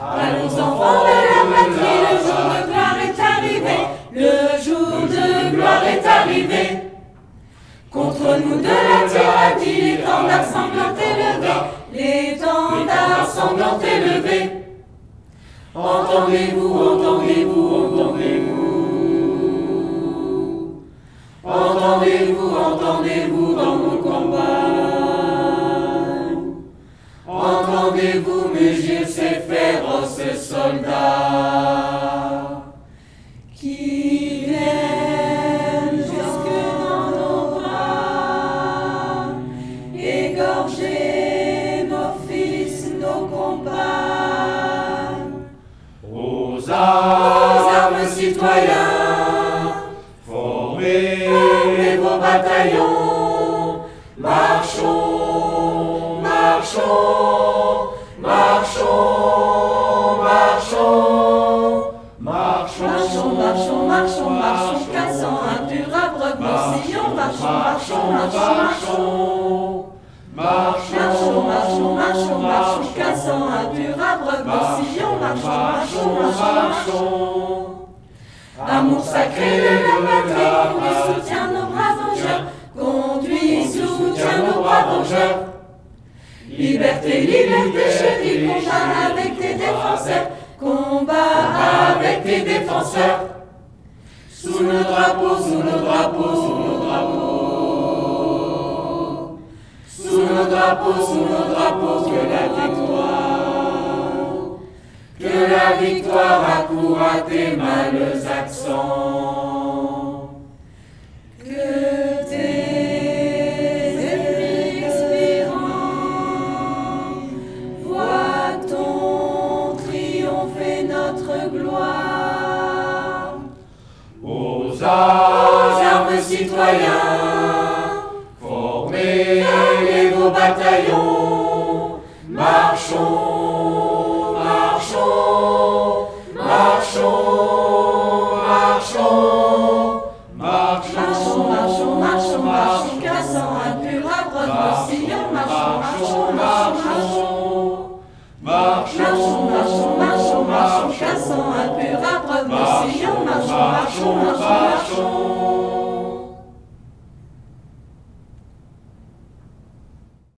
Allons enfants de la patrie, le jour de gloire est arrivé, le jour de gloire est arrivé. Contre nous de la tyrannie, l'étendard sanglant élevé, l'étendard sanglant élevé. Entendez-vous, entendez-vous, entendez-vous. Entendez-vous, entendez-vous Entendez-vous mugir ces féroces soldats qui viennent jusque dans nos bras, égorger nos fils, nos compagnes. Aux Aux armes citoyens, formez vos bataillons, marchons, marchons, marchons, marchons, cassant un dur arbre bourcillon, marchons, marchons, marchons, marchons. Marchons, marchons, marchons, marchons, cassant un dur arbre bourcillon, marchons, marchons, marchons, marchons. Amour sacré de la patrie, conduit, soutient nos braves vengeurs, conduit, soutient nos braves vengeurs. Liberté, liberté chérie, combat avec tes défenseurs, combat avec tes défenseurs. Sous nos drapeaux, sous nos drapeaux, sous nos drapeaux. Sous nos drapeaux, sous nos drapeaux, que la victoire, que la victoire accourt à tes mâles accents. Que tes ennemis expirants voient ton triompher notre gloire. Armes, citoyens, formez vos bataillons, marchons, marchons, marchons, marchons. marchons, Marchons, marchons, marchons, marchons, cassant un pur arbre bourcillon, marchons, marchons, marchons, marchons. Marchons, marchons, marchons, marchons, cassant un pur arbre bourcillon, marchons, marchons, marchons, marchons.